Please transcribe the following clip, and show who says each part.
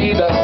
Speaker 1: vida